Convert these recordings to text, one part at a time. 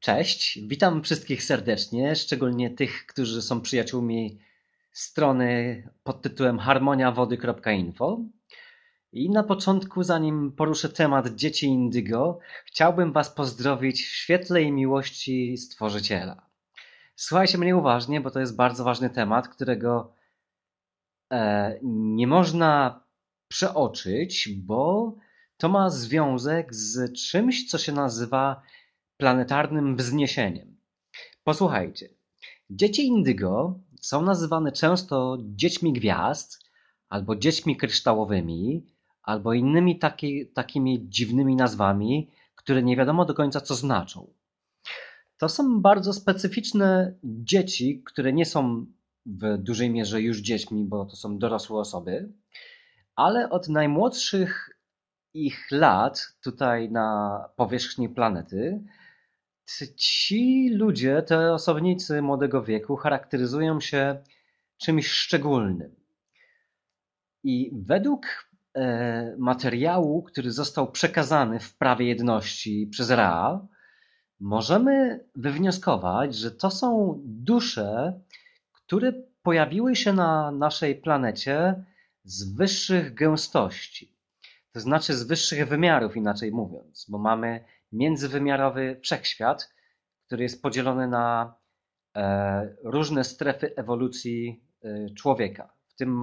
Cześć, witam wszystkich serdecznie, szczególnie tych, którzy są przyjaciółmi strony pod tytułem harmoniawody.info. I na początku, zanim poruszę temat dzieci indygo, chciałbym Was pozdrowić w świetle i miłości Stworzyciela. Słuchajcie mnie uważnie, bo to jest bardzo ważny temat, którego e, nie można przeoczyć, bo to ma związek z czymś, co się nazywa planetarnym wzniesieniem. Posłuchajcie. Dzieci indygo są nazywane często dziećmi gwiazd, albo dziećmi kryształowymi, albo innymi taki, takimi dziwnymi nazwami, które nie wiadomo do końca co znaczą. To są bardzo specyficzne dzieci, które nie są w dużej mierze już dziećmi, bo to są dorosłe osoby, ale od najmłodszych ich lat tutaj na powierzchni planety ci ludzie, te osobnicy młodego wieku charakteryzują się czymś szczególnym. I według e, materiału, który został przekazany w prawie jedności przez Ra, możemy wywnioskować, że to są dusze, które pojawiły się na naszej planecie z wyższych gęstości. To znaczy z wyższych wymiarów, inaczej mówiąc, bo mamy międzywymiarowy wszechświat, który jest podzielony na e, różne strefy ewolucji e, człowieka, w tym,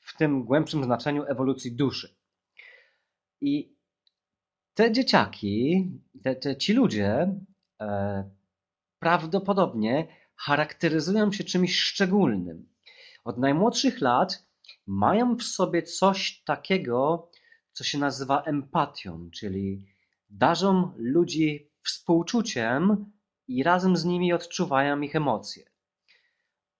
w tym głębszym znaczeniu ewolucji duszy. I te dzieciaki, te, te ci ludzie e, prawdopodobnie charakteryzują się czymś szczególnym. Od najmłodszych lat mają w sobie coś takiego, co się nazywa empatią, czyli darzą ludzi współczuciem i razem z nimi odczuwają ich emocje.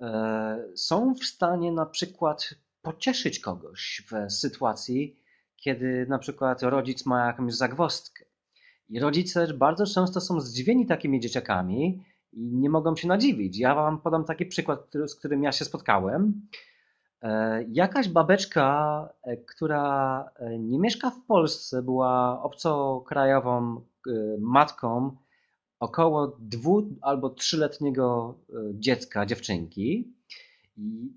E, są w stanie na przykład pocieszyć kogoś w sytuacji, kiedy na przykład rodzic ma jakąś zagwozdkę. I rodzice bardzo często są zdziwieni takimi dzieciakami i nie mogą się nadziwić. Ja wam podam taki przykład, z którym ja się spotkałem. E, jakaś babeczka, e, która e, nie mieszka w Polsce, była obcokrajową matką około dwu albo trzyletniego dziecka, dziewczynki. I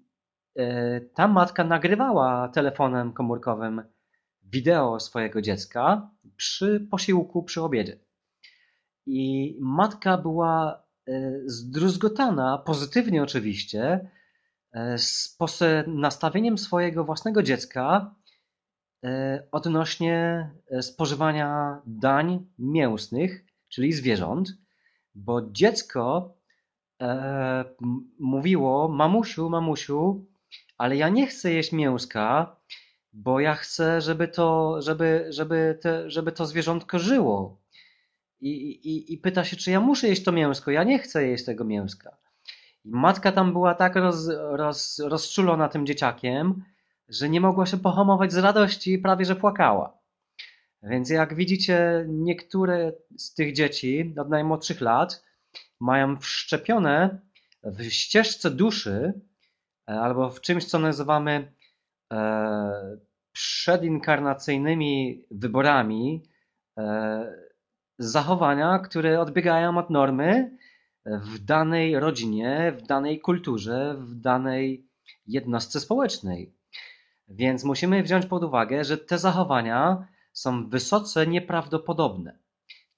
ta matka nagrywała telefonem komórkowym wideo swojego dziecka przy posiłku, przy obiedzie. I matka była zdruzgotana, pozytywnie oczywiście, z nastawieniem swojego własnego dziecka e, odnośnie e, spożywania dań mięsnych, czyli zwierząt, bo dziecko mówiło: Mamusiu, mamusiu, ale ja nie chcę jeść mięska, bo ja chcę, żeby to, żeby, żeby, te, żeby to zwierzątko żyło. I, i, I pyta się, czy ja muszę jeść to mięsko. Ja nie chcę jeść tego mięska. Matka tam była tak roz, roz, rozczulona tym dzieciakiem, że nie mogła się pohamować z radości i prawie że płakała. Więc jak widzicie, niektóre z tych dzieci od najmłodszych lat mają wszczepione w ścieżce duszy e, albo w czymś, co nazywamy e, przedinkarnacyjnymi wyborami e, zachowania, które odbiegają od normy w danej rodzinie, w danej kulturze, w danej jednostce społecznej. Więc musimy wziąć pod uwagę, że te zachowania są wysoce nieprawdopodobne.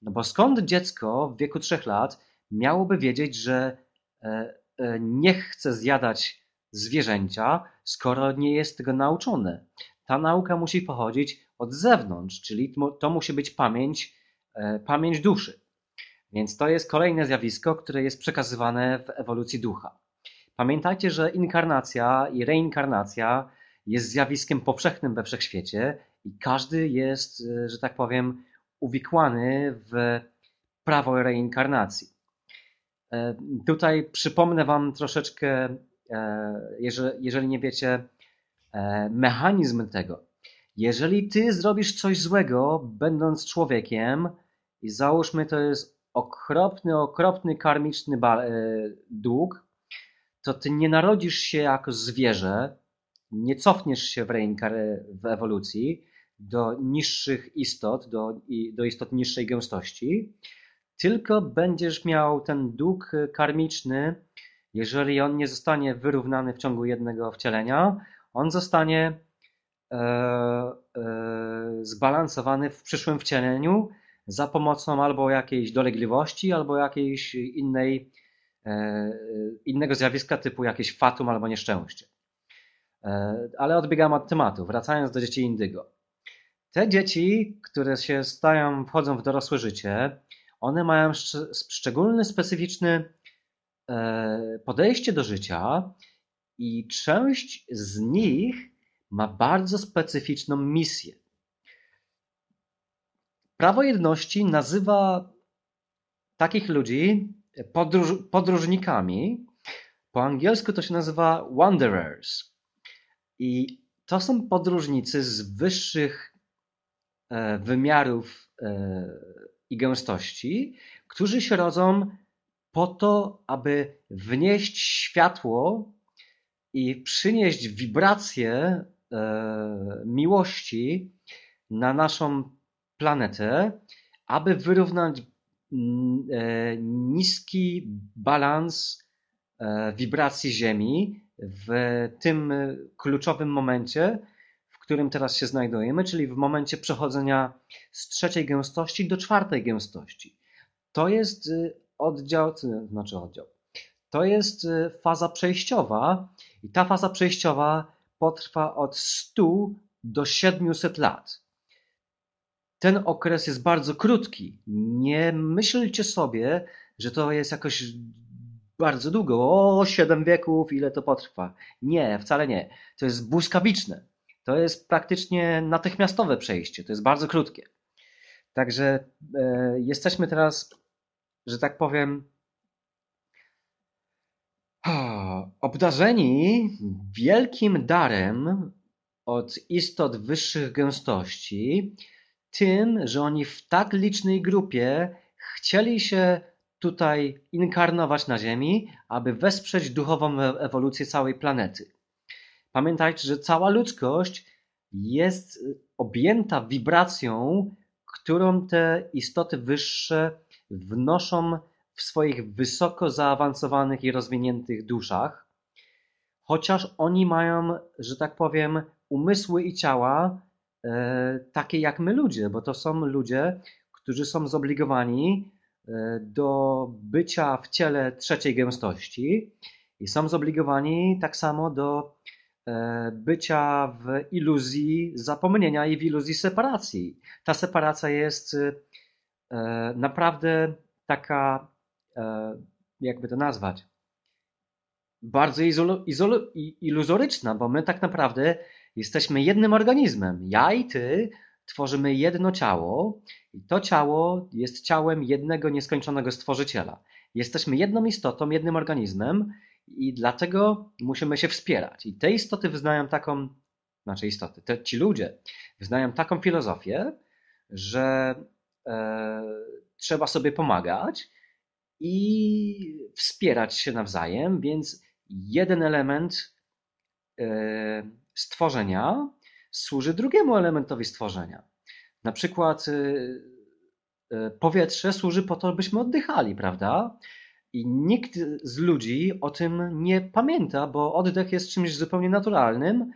No bo skąd dziecko w wieku trzech lat miałoby wiedzieć, że e, e, nie chce zjadać zwierzęcia, skoro nie jest tego nauczone? Ta nauka musi pochodzić od zewnątrz, czyli to musi być pamięć, e, pamięć duszy. Więc to jest kolejne zjawisko, które jest przekazywane w ewolucji ducha. Pamiętajcie, że inkarnacja i reinkarnacja jest zjawiskiem powszechnym we wszechświecie i każdy jest, e, że tak powiem, uwikłany w prawo reinkarnacji. E, tutaj przypomnę Wam troszeczkę, e, jeżeli nie wiecie, mechanizm tego. Jeżeli Ty zrobisz coś złego, będąc człowiekiem, i załóżmy, to jest okropny, okropny karmiczny e, dług, to ty nie narodzisz się jako zwierzę, nie cofniesz się w, w ewolucji do niższych istot, do, do istot niższej gęstości, tylko będziesz miał ten dług karmiczny, jeżeli on nie zostanie wyrównany w ciągu jednego wcielenia, on zostanie e, e, zbalansowany w przyszłym wcieleniu za pomocą albo jakiejś dolegliwości, albo jakiejś innej, e, innego zjawiska typu jakieś fatum albo nieszczęście. E, ale odbiegam od tematu, wracając do dzieci indygo. Te dzieci, które się stają, wchodzą w dorosłe życie, one mają szczególny, specyficzny e, podejście do życia i część z nich ma bardzo specyficzną misję. Prawo jedności nazywa takich ludzi podróż, podróżnikami. Po angielsku to się nazywa wanderers. I to są podróżnicy z wyższych e, wymiarów e, i gęstości, którzy się rodzą po to, aby wnieść światło i przynieść wibrację e, miłości na naszą planetę, aby wyrównać mm, niski balans wibracji Ziemi w tym kluczowym momencie, w którym teraz się znajdujemy, czyli w momencie przechodzenia z trzeciej gęstości do czwartej gęstości. To jest y, oddział, znaczy oddział. To jest y, faza przejściowa i ta faza przejściowa potrwa od 100 do 700 lat. Ten okres jest bardzo krótki. Nie myślcie sobie, że to jest jakoś bardzo długo, o siedem wieków, ile to potrwa. Nie, wcale nie. To jest błyskawiczne. To jest praktycznie natychmiastowe przejście. To jest bardzo krótkie. Także e, jesteśmy teraz, że tak powiem, obdarzeni wielkim darem od istot wyższych gęstości, tym, że oni w tak licznej grupie chcieli się tutaj inkarnować na Ziemi, aby wesprzeć duchową e- ewolucję całej planety. Pamiętajcie, że cała ludzkość jest y, objęta wibracją, którą te istoty wyższe wnoszą w swoich wysoko zaawansowanych i rozwiniętych duszach, chociaż oni mają, że tak powiem, umysły i ciała e, takie jak my ludzie, bo to są ludzie, którzy są zobligowani E, do bycia w ciele trzeciej gęstości i są zobligowani tak samo do e, bycia w iluzji zapomnienia i w iluzji separacji. Ta separacja jest e, naprawdę taka, jakby to nazwać, bardzo iluzoryczna, bo my tak naprawdę jesteśmy jednym organizmem. Ja i ty tworzymy jedno ciało i to ciało jest ciałem jednego nieskończonego stworzyciela. Jesteśmy jedną istotą, jednym organizmem i dlatego musimy się wspierać. I te istoty wyznają taką, znaczy istoty, te, ci ludzie wyznają taką filozofię, że e, trzeba sobie pomagać i wspierać się nawzajem, więc jeden element e, stworzenia służy drugiemu elementowi stworzenia. Na przykład y, y, powietrze służy po to, byśmy oddychali, prawda? I nikt z ludzi o tym nie pamięta, bo oddech jest czymś zupełnie naturalnym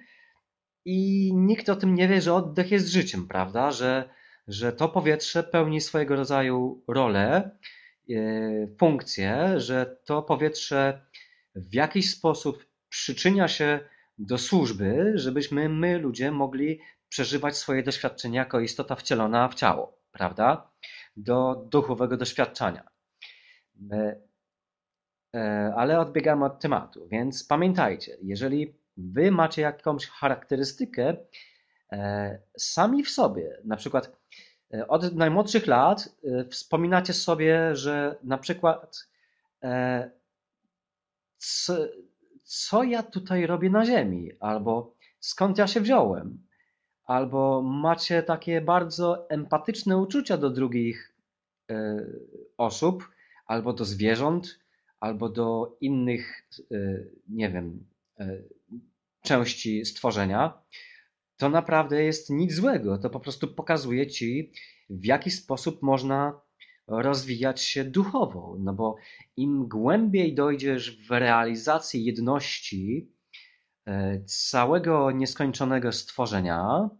i nikt o tym nie wie, że oddech jest życiem, prawda? Że, że to powietrze pełni swojego rodzaju rolę, y, funkcję, że to powietrze w jakiś sposób przyczynia się do służby, żebyśmy my, ludzie, mogli przeżywać swoje doświadczenia jako istota wcielona w ciało, prawda? Do duchowego doświadczenia. E, e, ale odbiegamy od tematu, więc pamiętajcie, jeżeli wy macie jakąś charakterystykę e, sami w sobie, na przykład od najmłodszych lat wspominacie sobie, że na przykład co ja tutaj robię na Ziemi, albo skąd ja się wziąłem, albo macie takie bardzo empatyczne uczucia do drugich e, osób, albo do zwierząt, albo do innych, e, nie wiem, e, części stworzenia, to naprawdę jest nic złego. To po prostu pokazuje ci, w jaki sposób można rozwijać się duchowo, no bo im głębiej dojdziesz w realizacji jedności e, całego nieskończonego stworzenia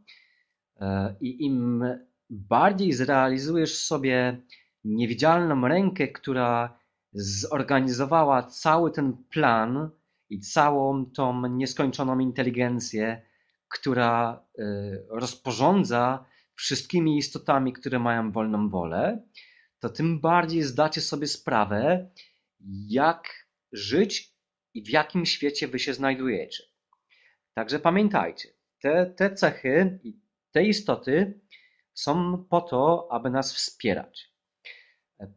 e, i im bardziej zrealizujesz sobie niewidzialną rękę, która zorganizowała cały ten plan i całą tą nieskończoną inteligencję, która e, rozporządza wszystkimi istotami, które mają wolną wolę, to tym bardziej zdacie sobie sprawę, jak żyć i w jakim świecie wy się znajdujecie. Także pamiętajcie, te, te cechy i te istoty są po to, aby nas wspierać.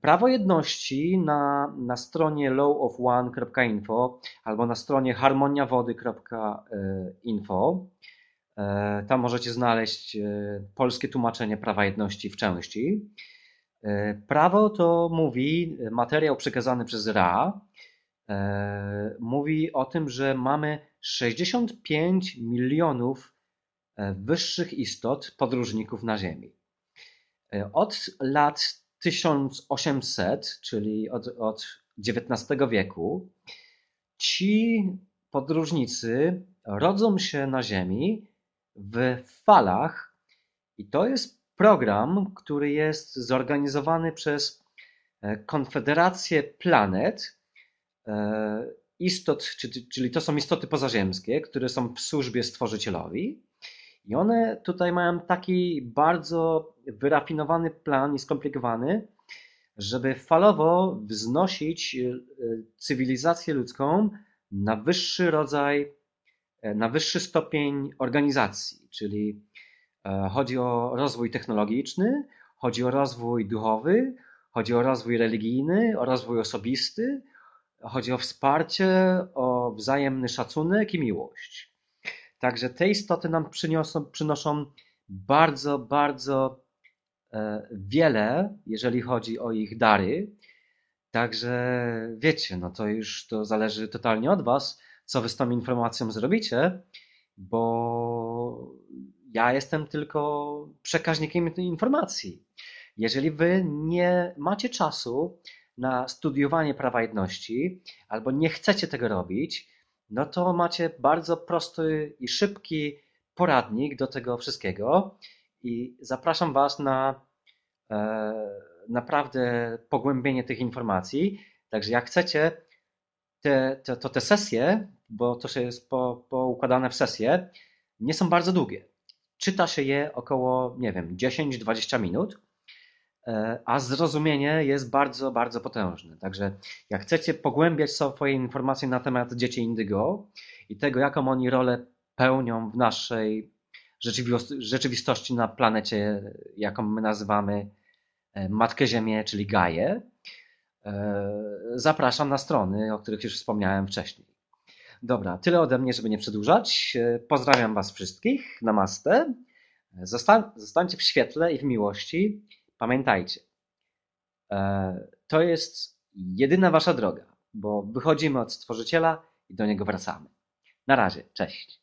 Prawo jedności na, na stronie lawofone.info albo na stronie harmoniawody.info. E, tam możecie znaleźć e, polskie tłumaczenie prawa jedności w części. E, prawo to mówi, materiał przekazany przez Ra, mówi o tym, że mamy 65 milionów wyższych istot, podróżników na Ziemi. Od lat 1800, czyli od, od XIX wieku, ci podróżnicy rodzą się na Ziemi w falach i to jest program, który jest zorganizowany przez e, Konfederację Planet, e, istot, czyli to są istoty pozaziemskie, które są w służbie stworzycielowi. I one tutaj mają taki bardzo wyrafinowany plan i skomplikowany, żeby falowo wznosić e, cywilizację ludzką na wyższy rodzaj, na wyższy stopień organizacji, czyli chodzi o rozwój technologiczny, chodzi o rozwój duchowy, chodzi o rozwój religijny, o rozwój osobisty, chodzi o wsparcie, o wzajemny szacunek i miłość. Także te istoty nam przyniosą, przynoszą bardzo, bardzo e, wiele, jeżeli chodzi o ich dary. Także wiecie, no to już to zależy totalnie od Was, co Wy z tą informacją zrobicie, bo ja jestem tylko przekaźnikiem informacji. Jeżeli Wy nie macie czasu na studiowanie prawa jedności, albo nie chcecie tego robić, no to macie bardzo prosty i szybki poradnik do tego wszystkiego i zapraszam Was na e, naprawdę pogłębienie tych informacji. Także jak chcecie, te, te, to te sesje, bo to się jest po, poukładane w sesje, nie są bardzo długie. Czyta się je około, nie wiem, 10-20 minut E, a zrozumienie jest bardzo, bardzo potężne. Także jak chcecie pogłębiać swoje informacje na temat dzieci Indygo i tego, jaką oni rolę pełnią w naszej rzeczywistości na planecie, jaką my nazywamy e, Matkę Ziemię, czyli Gaję, e, zapraszam na strony, o których już wspomniałem wcześniej. Dobra, tyle ode mnie, żeby nie przedłużać. Pozdrawiam Was wszystkich. Namaste. Zostańcie w świetle i w miłości Pamiętajcie, e, to jest jedyna wasza droga, bo wychodzimy od Stworzyciela i do Niego wracamy. Na razie, cześć.